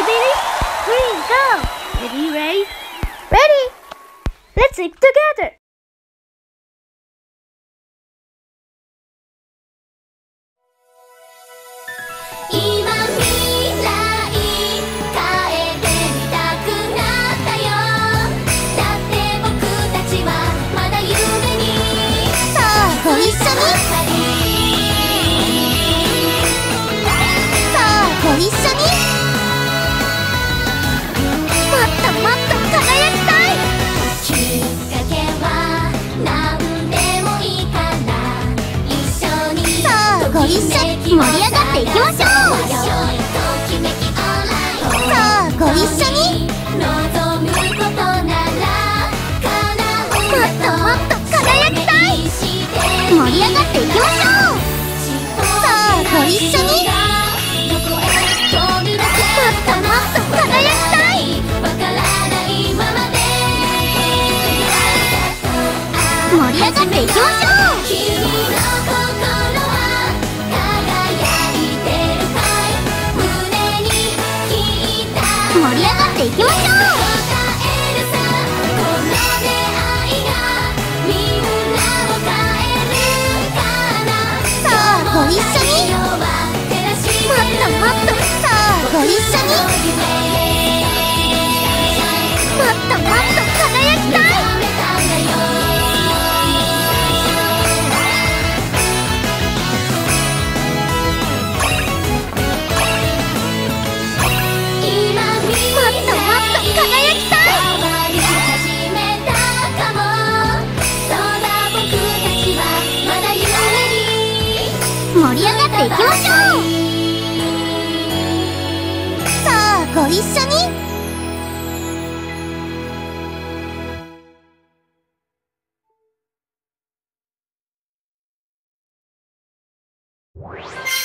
Ready, baby? Three, go! Ready, ready? Ready! Let's sing together!「今盛り上がっていきましょう。さあご一緒に。もっともっと輝きたい。盛り上がっていきましょう。さあご一緒に。もっともっと輝きたい。盛り上がっていきましょう。っていきましょうさあご一緒に「